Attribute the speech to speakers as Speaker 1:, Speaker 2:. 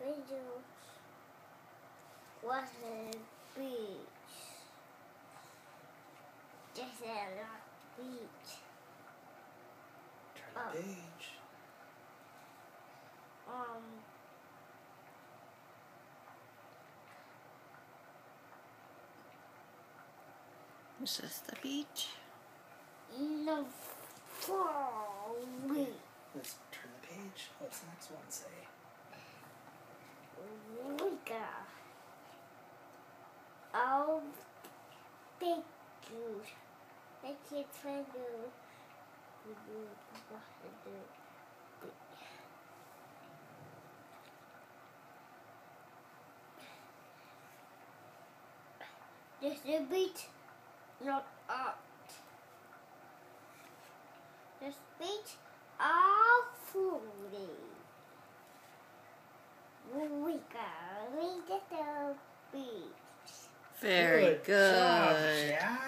Speaker 1: video was a beach. Just a lot beach.
Speaker 2: Turn the
Speaker 1: Oh.
Speaker 2: page.
Speaker 1: Um, This
Speaker 3: Is this the beach?
Speaker 1: no thank you. Thank you, thank you. This is a beach, not art. This beach are fully. We got we get the beach.
Speaker 3: Very
Speaker 2: Good
Speaker 3: good.
Speaker 2: Jack.
Speaker 1: The